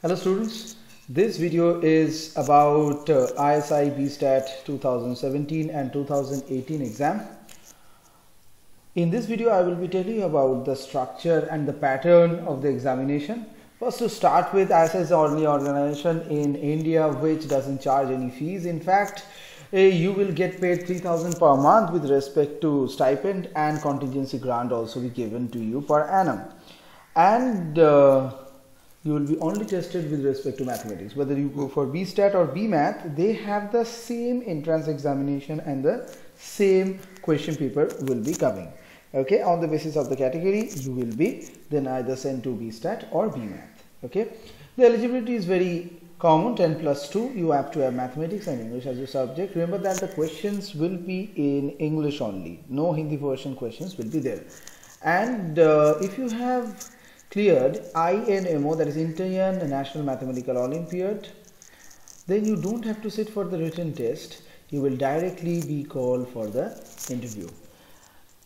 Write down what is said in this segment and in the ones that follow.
Hello students, this video is about uh, ISI BSTAT 2017 and 2018 exam. In this video I will be telling you about the structure and the pattern of the examination. First to start with ISI is the only organization in India which doesn't charge any fees. In fact, uh, you will get paid 3000 per month with respect to stipend and contingency grant also be given to you per annum. And uh, you will be only tested with respect to mathematics. Whether you go for BSTAT or BMath they have the same entrance examination and the same question paper will be coming. Okay? On the basis of the category you will be then either sent to BSTAT or BMath okay? The eligibility is very common 10 plus 2 you have to have mathematics and English as your subject. Remember that the questions will be in English only. No Hindi version questions will be there. And uh, if you have cleared INMO that is Indian National Mathematical Olympiad. Then you don't have to sit for the written test. You will directly be called for the interview.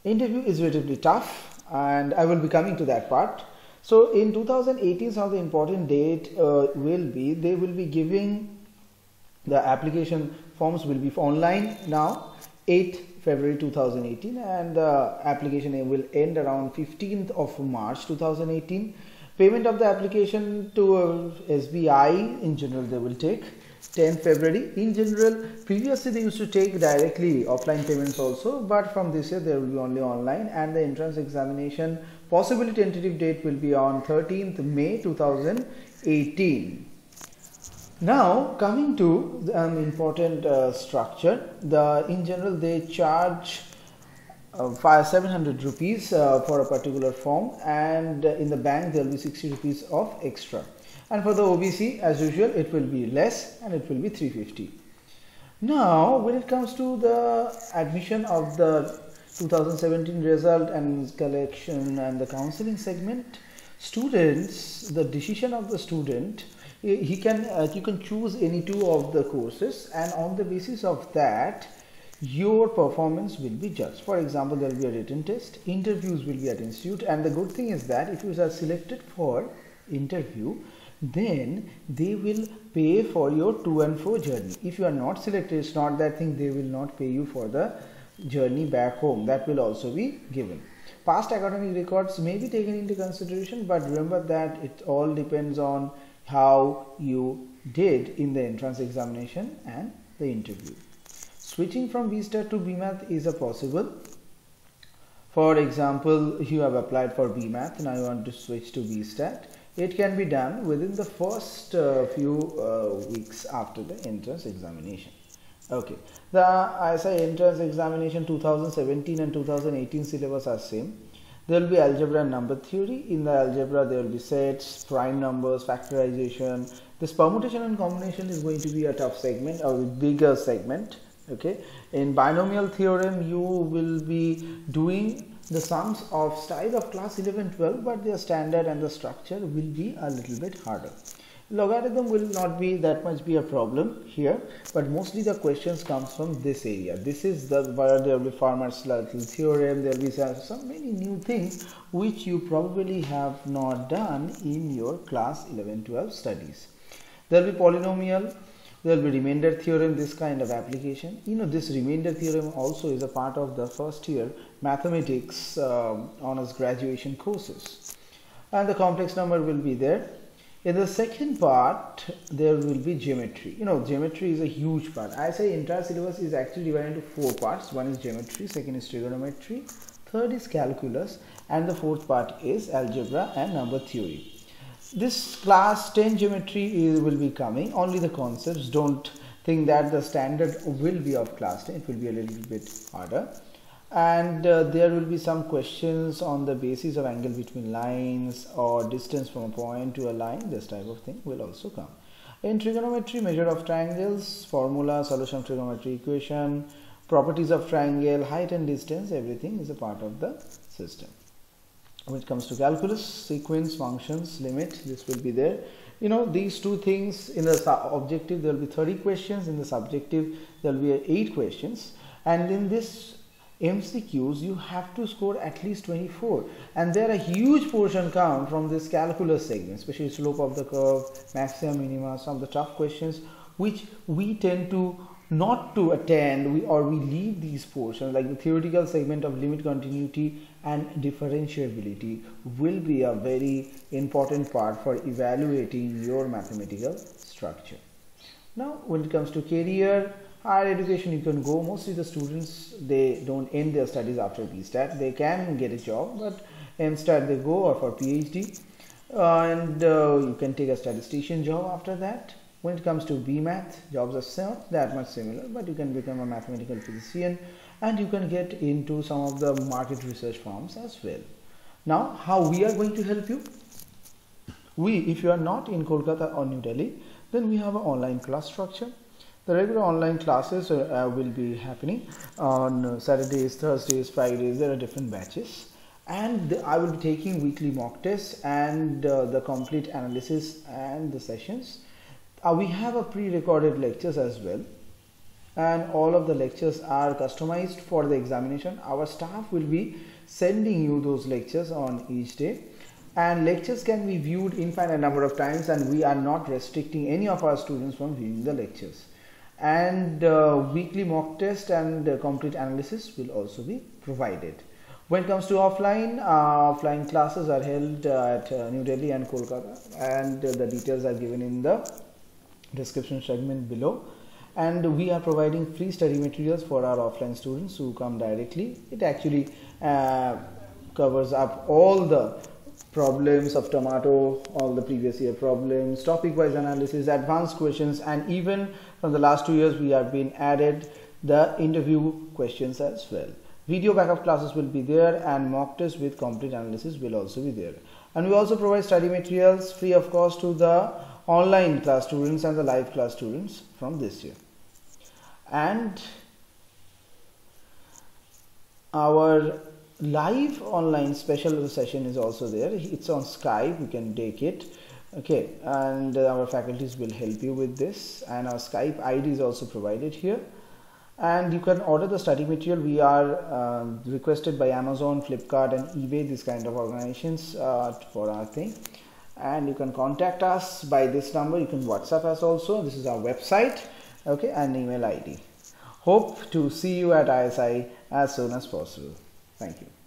Interview is relatively tough and I will be coming to that part. So in 2018 some of the important date uh, will be they will be giving the application forms will be online now 8 February 2018 and the application will end around 15th of March 2018. Payment of the application to uh, SBI in general they will take 10 February. In general, previously they used to take directly offline payments also, but from this year there will be only online and the entrance examination possibility tentative date will be on 13th May 2018. Now coming to an important uh, structure, the in general they charge uh, five, 700 rupees uh, for a particular form and in the bank there will be 60 rupees of extra and for the OBC as usual it will be less and it will be 350. Now when it comes to the admission of the 2017 result and collection and the counseling segment students the decision of the student he can uh, you can choose any two of the courses and on the basis of that your performance will be judged. For example there will be a written test interviews will be at institute and the good thing is that if you are selected for interview then they will pay for your to and fro journey. If you are not selected it's not that thing they will not pay you for the journey back home. That will also be given. Past academic records may be taken into consideration but remember that it all depends on how you did in the entrance examination and the interview. Switching from BSTAT to BMath is a possible. For example, you have applied for BMath and I want to switch to BSTAT. It can be done within the first uh, few uh, weeks after the entrance examination. Okay, the ISI entrance examination 2017 and 2018 syllabus are same there will be algebra and number theory. In the algebra there will be sets prime numbers factorization. This permutation and combination is going to be a tough segment or a bigger segment okay? In binomial theorem you will be doing the sums of style of class 11 12 but their standard and the structure will be a little bit harder logarithm will not be that much be a problem here but mostly the questions comes from this area. This is the where there will be Fermat's theorem there will be some many new things which you probably have not done in your class 11 12 studies. There will be polynomial there will be remainder theorem this kind of application. You know this remainder theorem also is a part of the first year mathematics um, honors graduation courses. And the complex number will be there in the second part, there will be geometry. You know, geometry is a huge part. I say entire syllabus is actually divided into four parts. One is geometry, second is trigonometry, third is calculus, and the fourth part is algebra and number theory. This class 10 geometry is, will be coming, only the concepts. Don't think that the standard will be of class 10, it will be a little bit harder and uh, there will be some questions on the basis of angle between lines or distance from a point to a line this type of thing will also come. In trigonometry measure of triangles formula solution of trigonometry equation properties of triangle height and distance everything is a part of the system. When it comes to calculus sequence functions limit this will be there. You know these two things in the objective there will be 30 questions. In the subjective there will be 8 questions. And in this MCQs you have to score at least 24 and there a huge portion come from this calculus segment especially slope of the curve maxima minima some of the tough questions which we tend to not to attend. We or we leave these portions like the theoretical segment of limit continuity and differentiability will be a very important part for evaluating your mathematical structure. Now when it comes to career higher education you can go. Mostly the students they don't end their studies after BSTAT. They can get a job but MSTAT they go or for PhD uh, and uh, you can take a statistician job after that. When it comes to BMath jobs are not that much similar but you can become a mathematical physician and you can get into some of the market research firms as well. Now how we are going to help you? We if you are not in Kolkata or New Delhi then we have an online class structure the regular online classes uh, will be happening on Saturdays, Thursdays, Fridays. There are different batches, and I will be taking weekly mock tests and uh, the complete analysis and the sessions. Uh, we have a pre-recorded lectures as well, and all of the lectures are customized for the examination. Our staff will be sending you those lectures on each day and lectures can be viewed infinite number of times and we are not restricting any of our students from viewing the lectures and uh, weekly mock test and uh, complete analysis will also be provided. When it comes to offline, uh, offline classes are held at uh, New Delhi and Kolkata and uh, the details are given in the description segment below and we are providing free study materials for our offline students who come directly. It actually uh, covers up all the problems of tomato, all the previous year problems, topic wise analysis, advanced questions, and even from the last two years we have been added the interview questions as well. Video backup classes will be there and mock tests with complete analysis will also be there. And we also provide study materials free of cost to the online class students and the live class students from this year. And our live online special session is also there it's on skype you can take it okay and our faculties will help you with this and our skype id is also provided here. And you can order the study material. We are um, requested by amazon flipkart and ebay these kind of organizations uh, for our thing. And you can contact us by this number. You can whatsapp us also. This is our website okay and email id hope to see you at isi as soon as possible. Thank you.